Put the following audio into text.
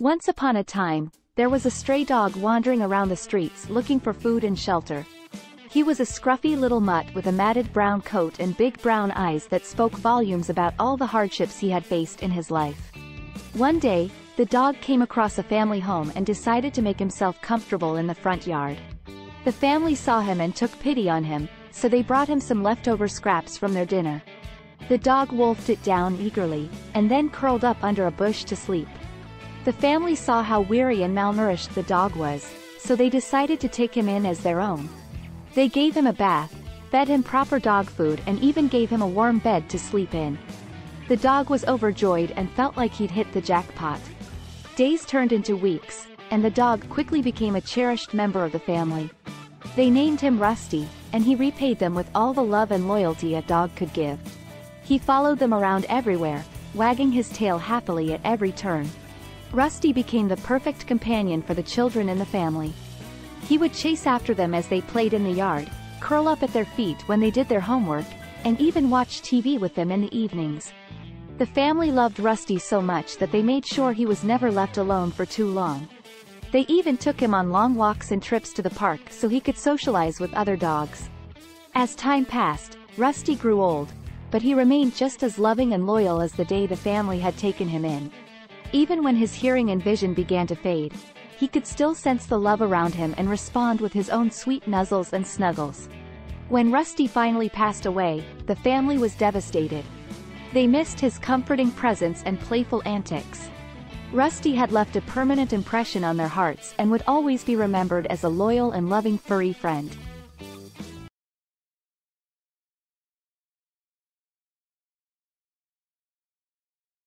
Once upon a time, there was a stray dog wandering around the streets looking for food and shelter. He was a scruffy little mutt with a matted brown coat and big brown eyes that spoke volumes about all the hardships he had faced in his life. One day, the dog came across a family home and decided to make himself comfortable in the front yard. The family saw him and took pity on him, so they brought him some leftover scraps from their dinner. The dog wolfed it down eagerly, and then curled up under a bush to sleep. The family saw how weary and malnourished the dog was, so they decided to take him in as their own. They gave him a bath, fed him proper dog food and even gave him a warm bed to sleep in. The dog was overjoyed and felt like he'd hit the jackpot. Days turned into weeks, and the dog quickly became a cherished member of the family. They named him Rusty, and he repaid them with all the love and loyalty a dog could give. He followed them around everywhere, wagging his tail happily at every turn. Rusty became the perfect companion for the children in the family. He would chase after them as they played in the yard, curl up at their feet when they did their homework, and even watch TV with them in the evenings. The family loved Rusty so much that they made sure he was never left alone for too long. They even took him on long walks and trips to the park so he could socialize with other dogs. As time passed, Rusty grew old, but he remained just as loving and loyal as the day the family had taken him in. Even when his hearing and vision began to fade, he could still sense the love around him and respond with his own sweet nuzzles and snuggles. When Rusty finally passed away, the family was devastated. They missed his comforting presence and playful antics. Rusty had left a permanent impression on their hearts and would always be remembered as a loyal and loving furry friend.